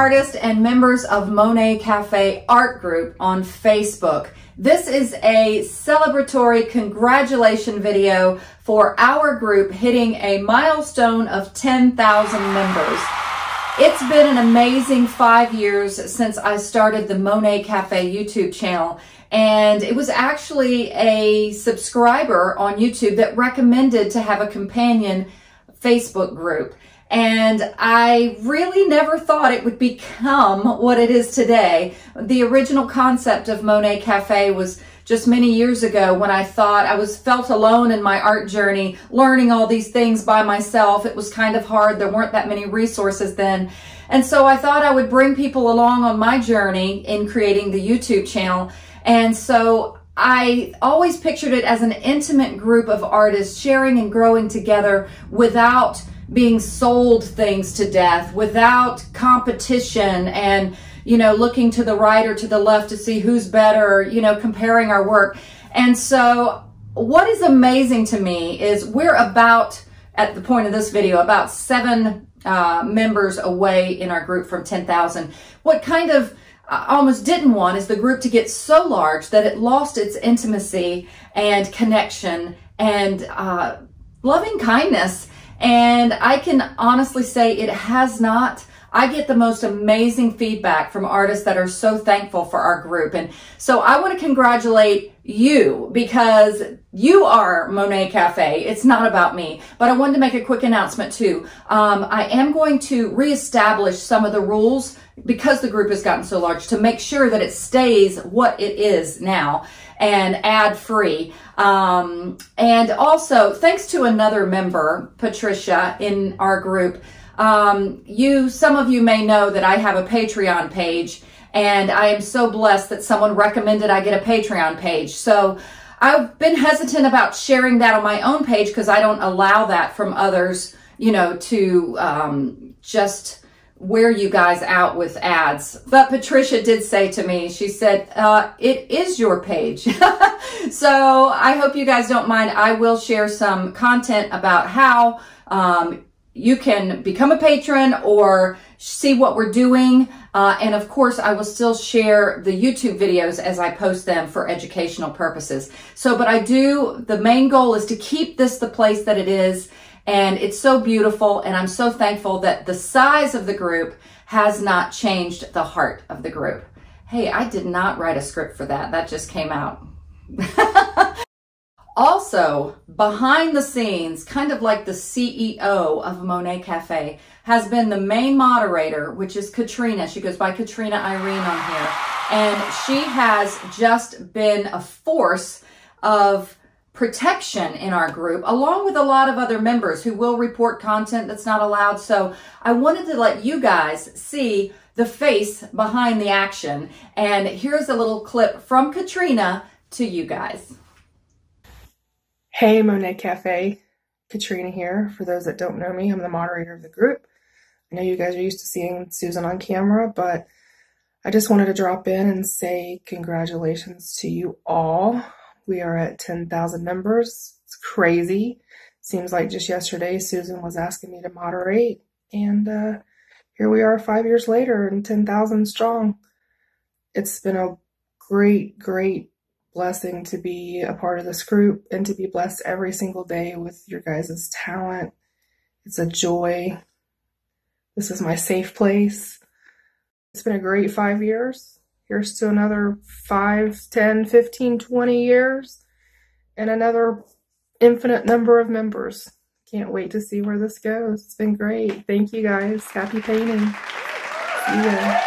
and members of Monet Cafe Art Group on Facebook. This is a celebratory congratulation video for our group hitting a milestone of 10,000 members. It's been an amazing five years since I started the Monet Cafe YouTube channel. And it was actually a subscriber on YouTube that recommended to have a companion Facebook group. And I really never thought it would become what it is today. The original concept of Monet Cafe was just many years ago when I thought I was felt alone in my art journey, learning all these things by myself. It was kind of hard. There weren't that many resources then. And so I thought I would bring people along on my journey in creating the YouTube channel. And so I always pictured it as an intimate group of artists sharing and growing together without being sold things to death, without competition and, you know, looking to the right or to the left to see who's better, you know, comparing our work. And so what is amazing to me is we're about, at the point of this video, about seven uh, members away in our group from 10,000. What kind of I almost didn't want is the group to get so large that it lost its intimacy and connection and uh, loving kindness. And I can honestly say it has not. I get the most amazing feedback from artists that are so thankful for our group. And so I want to congratulate you because you are Monet Cafe. It's not about me, but I wanted to make a quick announcement too. Um, I am going to reestablish some of the rules because the group has gotten so large to make sure that it stays what it is now and ad free. Um, and also, thanks to another member, Patricia, in our group, um, you, some of you may know that I have a Patreon page and I am so blessed that someone recommended I get a Patreon page. So I've been hesitant about sharing that on my own page because I don't allow that from others, you know, to um, just wear you guys out with ads. But Patricia did say to me, she said, uh, it is your page. so I hope you guys don't mind. I will share some content about how um, you can become a patron or see what we're doing. Uh, and of course, I will still share the YouTube videos as I post them for educational purposes. So, but I do, the main goal is to keep this the place that it is and it's so beautiful. And I'm so thankful that the size of the group has not changed the heart of the group. Hey, I did not write a script for that. That just came out. also, behind the scenes, kind of like the CEO of Monet Cafe, has been the main moderator, which is Katrina. She goes by Katrina Irene on here. And she has just been a force of protection in our group, along with a lot of other members who will report content that's not allowed. So I wanted to let you guys see the face behind the action. And here's a little clip from Katrina to you guys. Hey, Monet Cafe. Katrina here. For those that don't know me, I'm the moderator of the group. I know you guys are used to seeing Susan on camera, but I just wanted to drop in and say congratulations to you all we are at 10,000 members. It's crazy. Seems like just yesterday Susan was asking me to moderate, and uh, here we are five years later and 10,000 strong. It's been a great, great blessing to be a part of this group and to be blessed every single day with your guys' talent. It's a joy. This is my safe place. It's been a great five years. Here's to another 5, 10, 15, 20 years and another infinite number of members. Can't wait to see where this goes. It's been great. Thank you guys. Happy painting. Yeah.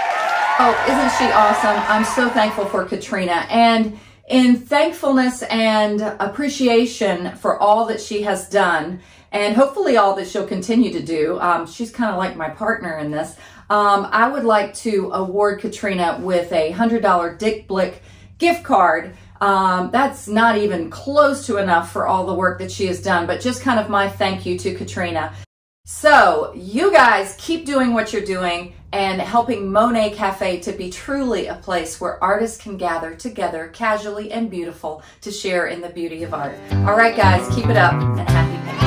Oh, isn't she awesome? I'm so thankful for Katrina. And in thankfulness and appreciation for all that she has done, and hopefully all that she'll continue to do, um, she's kind of like my partner in this. Um, I would like to award Katrina with a $100 Dick Blick gift card. Um, that's not even close to enough for all the work that she has done, but just kind of my thank you to Katrina. So you guys keep doing what you're doing and helping Monet Cafe to be truly a place where artists can gather together casually and beautiful to share in the beauty of art. All right, guys, keep it up and happy